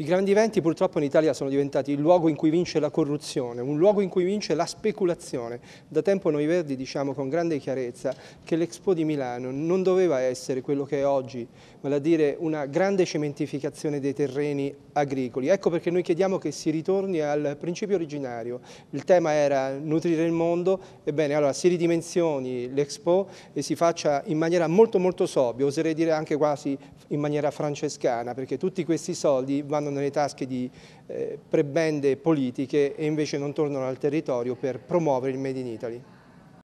I grandi eventi purtroppo in Italia sono diventati il luogo in cui vince la corruzione, un luogo in cui vince la speculazione. Da tempo noi Verdi diciamo con grande chiarezza che l'Expo di Milano non doveva essere quello che è oggi, vale a dire una grande cementificazione dei terreni agricoli. Ecco perché noi chiediamo che si ritorni al principio originario. Il tema era nutrire il mondo, ebbene allora si ridimensioni l'Expo e si faccia in maniera molto molto sobria, oserei dire anche quasi in maniera francescana, perché tutti questi soldi vanno vanno nelle tasche di eh, prebende politiche e invece non tornano al territorio per promuovere il Made in Italy.